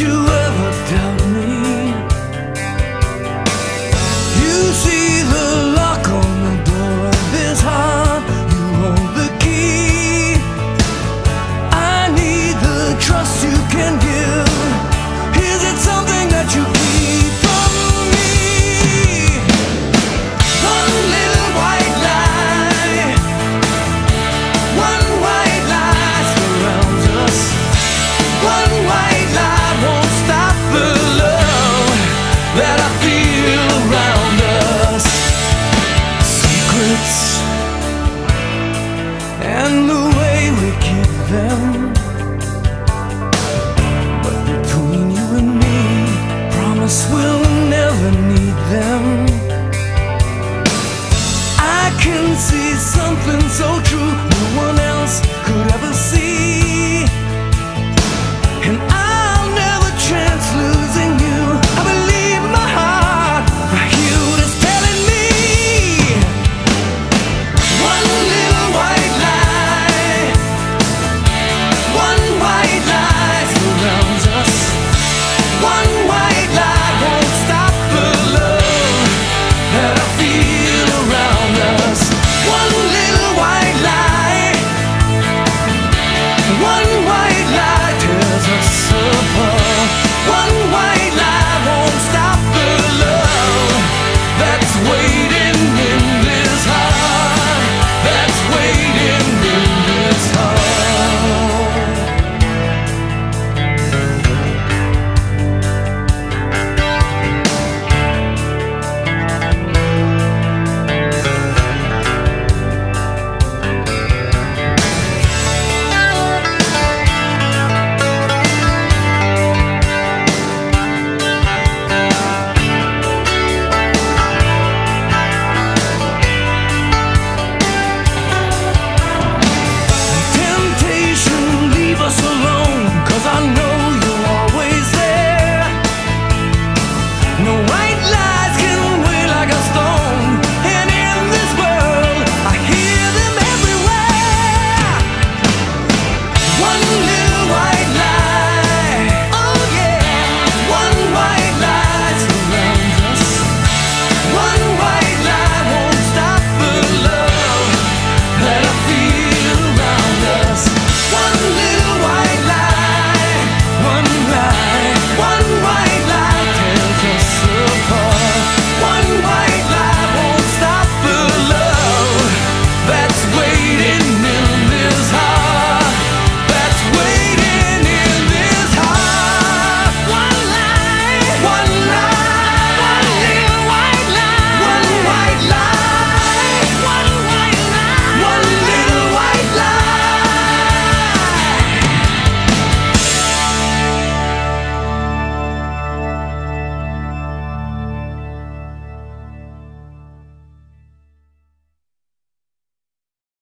you ever doubt me? You see the lock on the door of this heart. You hold the key. I need the trust you can give. See something so true no one else.